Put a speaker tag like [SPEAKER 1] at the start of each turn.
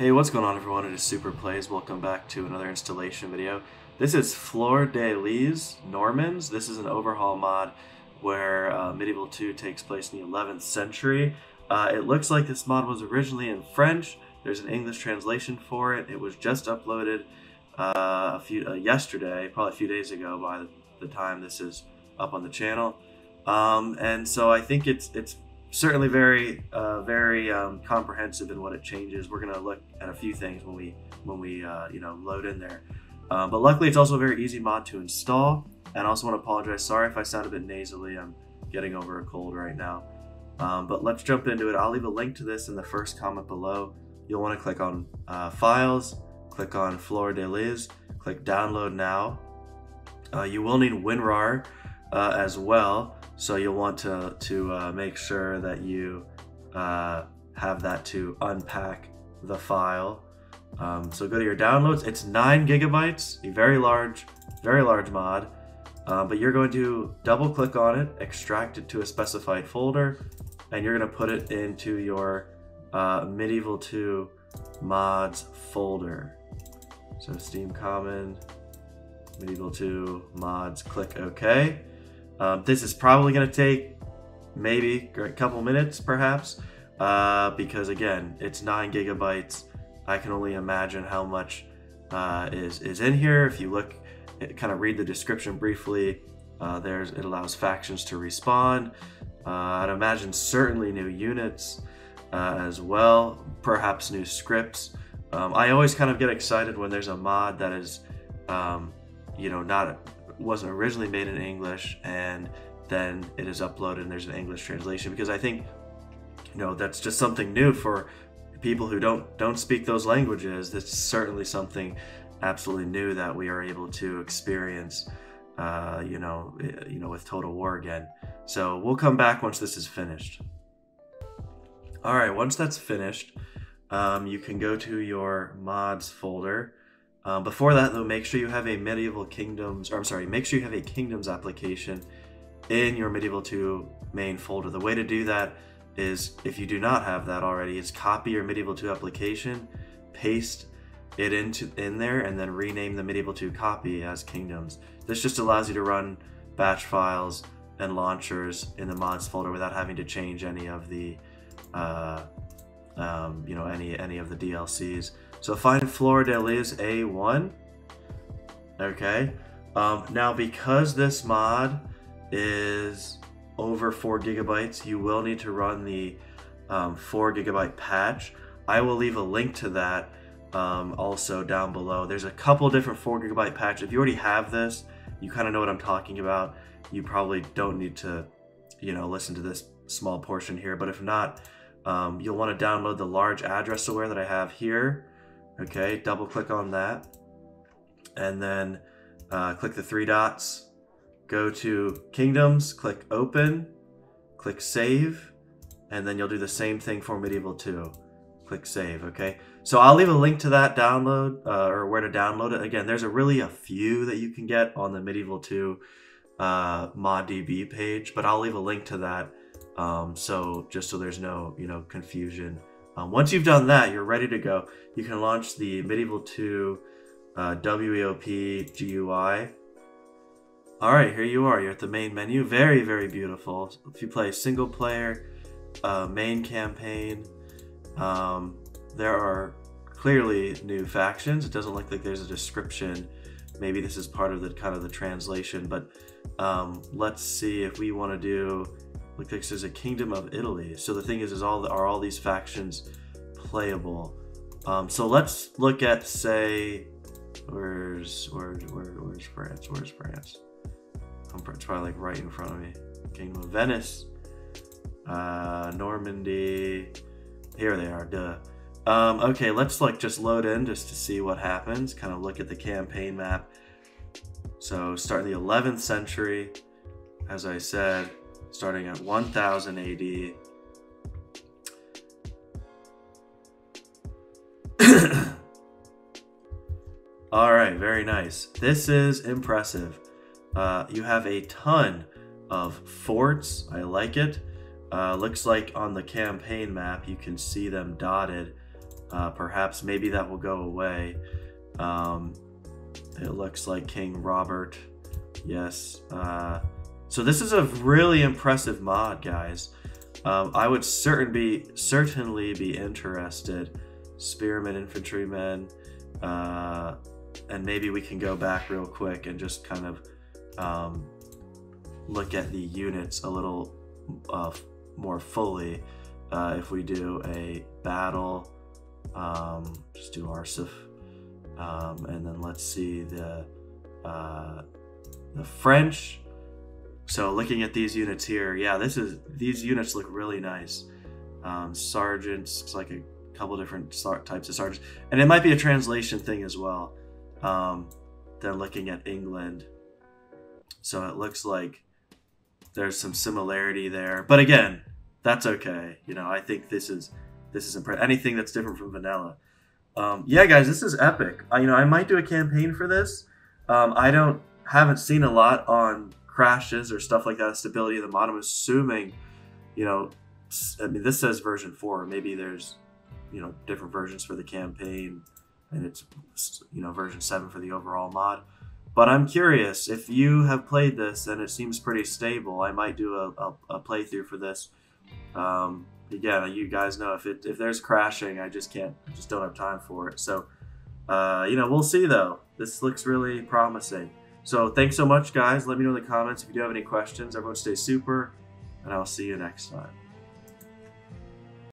[SPEAKER 1] Hey, what's going on everyone? It is Super Plays. Welcome back to another installation video. This is Fleur de Lis Normans. This is an overhaul mod where uh, Medieval 2 takes place in the 11th century. Uh, it looks like this mod was originally in French. There's an English translation for it. It was just uploaded uh, a few uh, yesterday, probably a few days ago by the, the time this is up on the channel. Um, and so I think it's it's certainly very uh, very um, comprehensive in what it changes. We're gonna look at a few things when we when we uh, you know load in there. Uh, but luckily, it's also a very easy mod to install. And I also want to apologize. Sorry if I sound a bit nasally. I'm getting over a cold right now. Um, but let's jump into it. I'll leave a link to this in the first comment below. You'll want to click on uh, Files, click on Fleur de Lis, click Download Now. Uh, you will need WinRAR uh, as well. So you'll want to, to uh, make sure that you uh, have that to unpack the file. Um, so go to your downloads. It's nine gigabytes, a very large, very large mod. Uh, but you're going to double click on it, extract it to a specified folder, and you're going to put it into your uh, Medieval 2 mods folder. So Steam Common, Medieval 2 mods, click OK. Um, this is probably going to take maybe a couple minutes, perhaps, uh, because again, it's nine gigabytes. I can only imagine how much uh, is is in here. If you look, kind of read the description briefly. Uh, there's it allows factions to respawn. Uh, I'd imagine certainly new units uh, as well, perhaps new scripts. Um, I always kind of get excited when there's a mod that is, um, you know, not wasn't originally made in English and then it is uploaded and there's an English translation because I think you know that's just something new for people who don't don't speak those languages. That's certainly something absolutely new that we are able to experience uh, you know you know with Total War again. So we'll come back once this is finished. All right once that's finished um, you can go to your mods folder um, before that, though, make sure you have a Medieval Kingdoms, or I'm sorry, make sure you have a Kingdoms application in your Medieval 2 main folder. The way to do that is, if you do not have that already, is copy your Medieval 2 application, paste it into in there, and then rename the Medieval 2 copy as Kingdoms. This just allows you to run batch files and launchers in the mods folder without having to change any of the, uh, um, you know, any any of the DLCs. So find Fleur de Lis A1. Okay. Um, now, because this mod is over 4 gigabytes, you will need to run the um, 4 gigabyte patch. I will leave a link to that um, also down below. There's a couple different 4 gigabyte patches. If you already have this, you kind of know what I'm talking about. You probably don't need to, you know, listen to this small portion here. But if not, um, you'll want to download the large address aware that I have here. Okay, double click on that. And then uh, click the three dots. Go to Kingdoms, click Open, click Save, and then you'll do the same thing for Medieval 2. Click Save, okay? So I'll leave a link to that download, uh, or where to download it. Again, there's a really a few that you can get on the Medieval 2 uh, ModDB page, but I'll leave a link to that um, so just so there's no, you know, confusion um, once you've done that, you're ready to go. You can launch the Medieval 2 uh, WEOP GUI. All right, here you are. You're at the main menu. Very, very beautiful. If you play single player, uh, main campaign, um, there are clearly new factions. It doesn't look like there's a description. Maybe this is part of the kind of the translation, but um, let's see if we want to do like is a kingdom of Italy. So the thing is, is all are all these factions playable? Um, so let's look at say, where's where, where where's France? Where's France? Um, it's probably like right in front of me. Kingdom of Venice, uh, Normandy. Here they are. Duh. Um, okay, let's like just load in just to see what happens. Kind of look at the campaign map. So start in the 11th century, as I said starting at 1000 AD. All right, very nice. This is impressive. Uh, you have a ton of forts. I like it. Uh, looks like on the campaign map you can see them dotted Uh, perhaps maybe that will go away. Um, it looks like King Robert. Yes. So this is a really impressive mod, guys. Um, I would certain be certainly be interested. Spearmen, infantrymen, uh, and maybe we can go back real quick and just kind of um, look at the units a little uh, more fully uh, if we do a battle. Um, just do Arsuf, um, and then let's see the uh, the French. So looking at these units here, yeah, this is these units look really nice. Um, sergeants, like a couple different types of sergeants, and it might be a translation thing as well. Um, then looking at England, so it looks like there's some similarity there, but again, that's okay. You know, I think this is this is impressive. Anything that's different from vanilla. Um, yeah, guys, this is epic. I, you know, I might do a campaign for this. Um, I don't haven't seen a lot on crashes or stuff like that. Stability of the mod. I'm assuming, you know, I mean, this says version four. Maybe there's, you know, different versions for the campaign, and it's, you know, version seven for the overall mod. But I'm curious if you have played this and it seems pretty stable. I might do a, a, a playthrough for this. Um, again, you guys know if it if there's crashing, I just can't, I just don't have time for it. So, uh, you know, we'll see though. This looks really promising. So thanks so much, guys. Let me know in the comments if you do have any questions. Everyone stay super, and I'll see you next time.